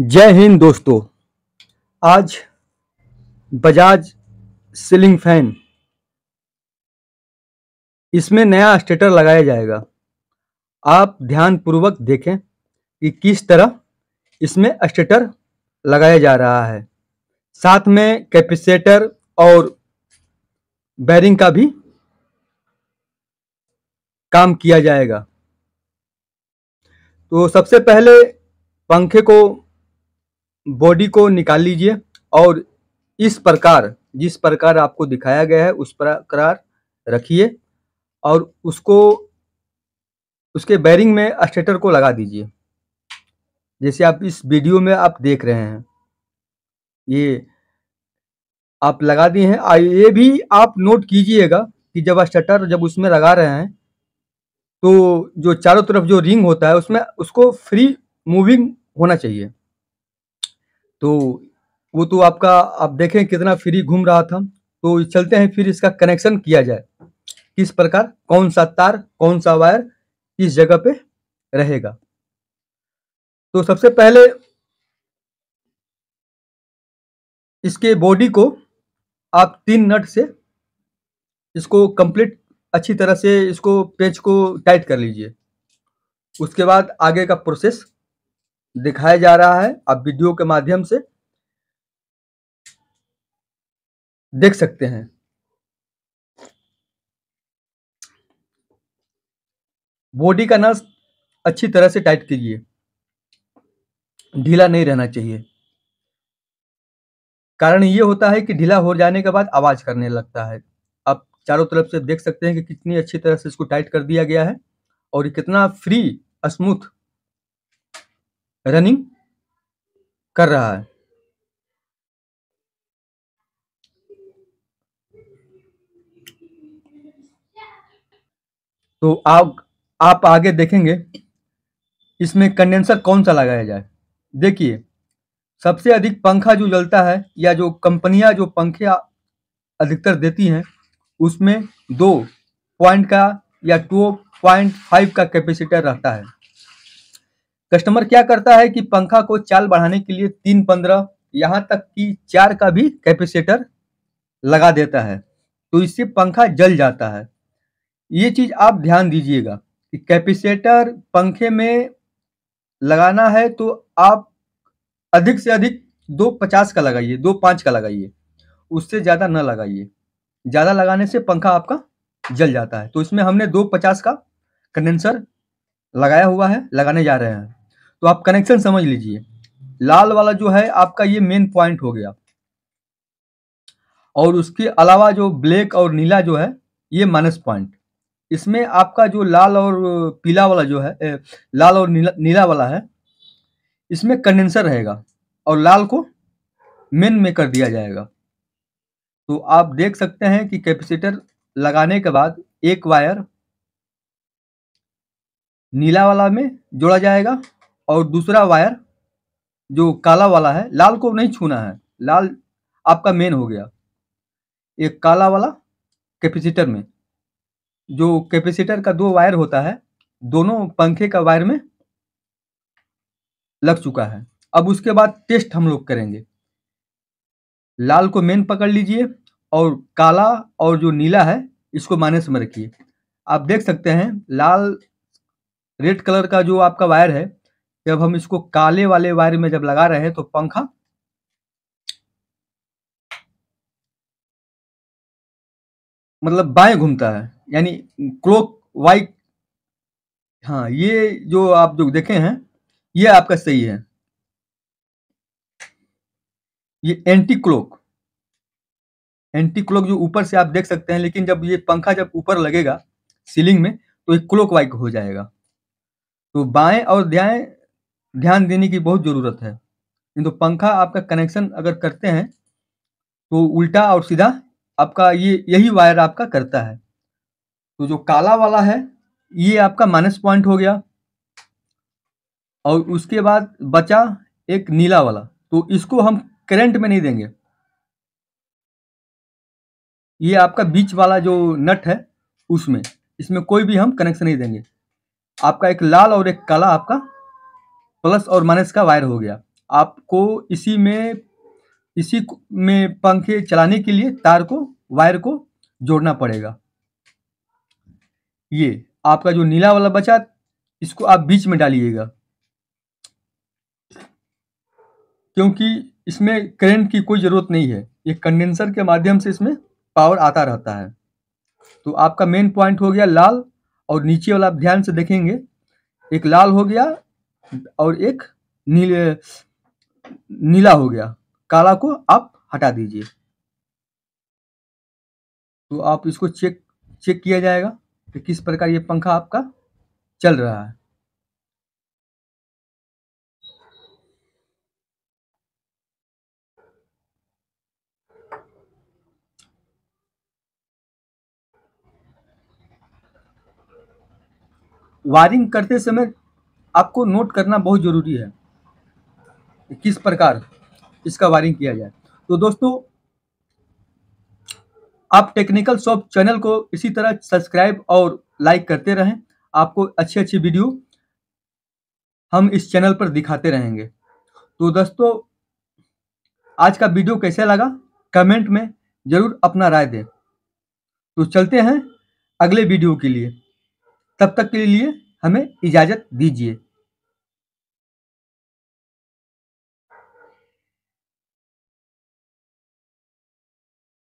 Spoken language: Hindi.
जय हिंद दोस्तों। आज बजाज सीलिंग फ़ैन। इसमें नया स्टेटर लगाया जाएगा। आप ध्यानपूर्वक देखें कि किस तरह इसमें स्टेटर लगाया जा रहा है। साथ में कैपेसिटर और बैरिंग का भी काम किया जाएगा। तो सबसे पहले पंखे को बॉडी को निकाल लीजिए और इस प्रकार, जिस प्रकार आपको दिखाया गया है, उस प्रकार रखिए और उसको, उसके बैरिंग में स्टेटर को लगा दीजिए। जैसे आप इस वीडियो में आप देख रहे हैं। ये आप लगा दिए हैं। ये भी आप नोट कीजिएगा कि जब स्टेटर जब उसमें लगा रहे हैं तो जो चारों तरफ़ जो रिंग होता है, उसमें, उसको फ्री मूविंग होना चाहिए। तो वो तो आपका, आप देखें कितना फ्री घूम रहा था। तो चलते हैं फिर इसका कनेक्शन किया जाए। किस प्रकार, कौन सा तार, कौन सा वायर किस जगह पे रहेगा। तो सबसे पहले इसके बॉडी को आप तीन नट से इसको कंप्लीट अच्छी तरह से इसको पेच को टाइट कर लीजिए। उसके बाद आगे का प्रोसेस दिखाया जा रहा है, आप वीडियो के माध्यम से देख सकते हैं। बॉडी का नस अच्छी तरह से टाइट कीजिए। ढीला नहीं रहना चाहिए। कारण ये होता है कि ढीला हो जाने के बाद आवाज़ करने लगता है। आप चारों तरफ़ से देख सकते हैं कि कितनी अच्छी तरह से इसको टाइट कर दिया गया है और कितना फ्री, स्मूथ रनिंग कर रहा है। तो आप आप आगे देखेंगे, इसमें कंडेंसर कौन सा लगाया जाए? देखिए, सबसे अधिक पंखा जो जलता है या जो कंपनियाँ, जो पंखे अधिकतर देती हैं, उसमें दो पॉइंट का या टू पॉइंट फाइव का कैपेसिटर रहता है। कस्टमर क्या करता है कि पंखा को चाल बढ़ाने के लिए तीन पंद्रह, यहाँ तक कि चार का भी कैपेसिटर लगा देता है तो इससे पंखा जल जाता है। ये चीज़ आप ध्यान दीजिएगा कि कैपेसिटर पंखे में लगाना है तो आप अधिक से अधिक दो पचास का लगाइए, दो पाँच का लगाइए, उससे ज़्यादा न लगाइए। ज़्यादा लगाने से पंखा आपका जल जाता है तो इसमें हमने दो पचास का कंडेंसर लगाया हुआ है लगाने जा रहे हैं। तो आप कनेक्शन समझ लीजिए। लाल वाला जो है आपका ये मेन पॉइंट हो गया। और उसके अलावा जो ब्लैक और नीला जो है ये माइनस पॉइंट इसमें आपका जो लाल और पीला वाला जो है ए, लाल और नीला नीला वाला है इसमें कंडेंसर रहेगा। और लाल को मेन में कर दिया जाएगा। तो आप देख सकते हैं कि कैपेसिटर लगाने के बाद एक वायर नीला वाला में जोड़ा जाएगा और दूसरा वायर जो काला वाला है, लाल को नहीं छूना है। लाल आपका मेन हो गया। एक काला वाला कैपेसिटर में। जो कैपेसिटर का दो वायर होता है, दोनों पंखे का वायर में लग चुका है। अब उसके बाद टेस्ट हम लोग करेंगे। लाल को मेन पकड़ लीजिए और काला और जो नीला है, इसको माइनस में रखिए। आप देख सकते हैं, लाल रेड कलर का जो आपका वायर है, जब हम इसको काले वाले वायर में जब लगा रहे हैं तो पंखा मतलब बाएँ घूमता है, यानी क्लोक वाइट हाँ ये जो आप जो देखे हैं, ये आपका सही है। ये एंटी क्लोक एंटी क्लोक जो ऊपर से आप देख सकते हैं, लेकिन जब ये पंखा जब ऊपर लगेगा सीलिंग में तो ये क्लोक वाइक हो जाएगा। तो बाएँ और ध्यान ध्यान देने की बहुत ज़रूरत है। तो पंखा आपका कनेक्शन अगर करते हैं तो उल्टा और सीधा आपका ये, यही वायर आपका करता है। तो जो काला वाला है, ये आपका माइनस पॉइंट हो गया। और उसके बाद बचा एक नीला वाला। तो इसको हम करंट में नहीं देंगे। ये आपका बीच वाला जो नट है, उसमें, इसमें कोई भी हम कनेक्शन नहीं देंगे। आपका एक लाल और एक काला आपका प्लस और माइनस का वायर हो गया। आपको इसी में इसी में पंखे चलाने के लिए तार को, वायर को जोड़ना पड़ेगा। ये आपका जो नीला वाला बचा, इसको आप बीच में डालिएगा। क्योंकि इसमें करंट की कोई ज़रूरत नहीं है। ये कंडेंसर के माध्यम से इसमें पावर आता रहता है। तो आपका मेन पॉइंट हो गया लाल और नीचे वाला आप ध्यान से देखेंगे, एक लाल हो गया और एक नीले, नीला हो गया। काला को आप हटा दीजिए। तो आप इसको चेक चेक किया जाएगा कि किस प्रकार ये पंखा आपका चल रहा है। वायरिंग करते समय आपको नोट करना बहुत ज़रूरी है किस प्रकार इसका वायरिंग किया जाए। तो दोस्तों, आप टेक्निकल शॉप चैनल को इसी तरह सब्सक्राइब और लाइक करते रहें। आपको अच्छी अच्छी वीडियो हम इस चैनल पर दिखाते रहेंगे। तो दोस्तों, आज का वीडियो कैसे लगा? कमेंट में ज़रूर अपना राय दें। तो चलते हैं अगले वीडियो के लिए। तब तक के लिए हमें इजाज़त दीजिए।